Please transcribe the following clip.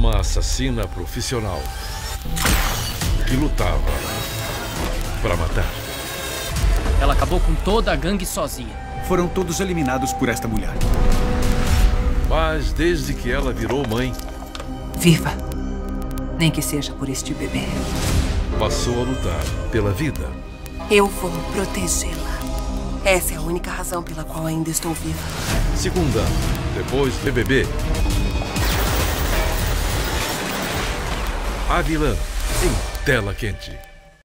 uma assassina profissional que lutava para matar. Ela acabou com toda a gangue sozinha. Foram todos eliminados por esta mulher. Mas desde que ela virou mãe, Viva! Nem que seja por este bebê. passou a lutar pela vida. Eu vou protegê-la. Essa é a única razão pela qual ainda estou viva. Segunda, depois do BBB. A vilã em tela quente.